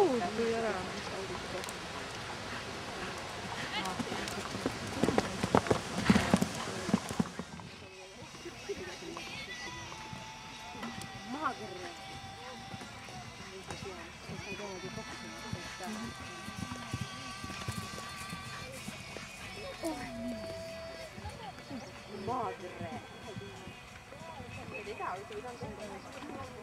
suur, tuli ära. maakirja. maakirja. ei tea, mis on.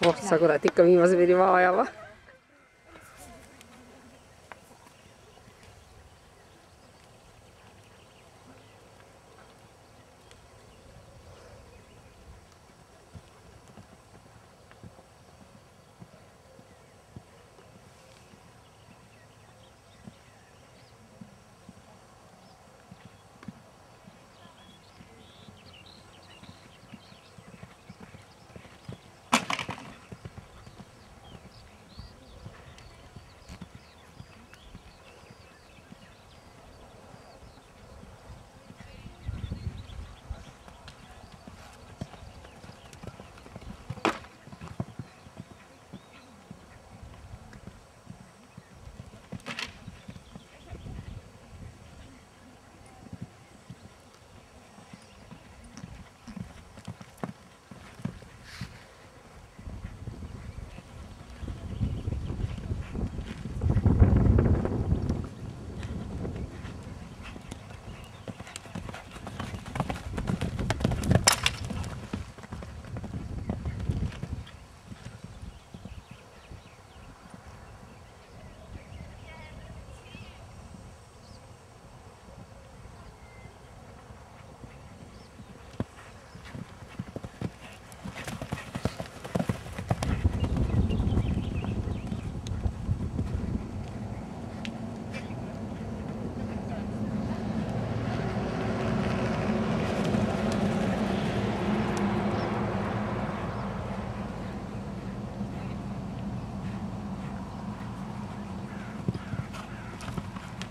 Oh sa kurat ikka viimase pidi maha ajama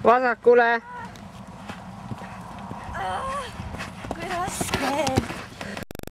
vasakule. Ah, kui raske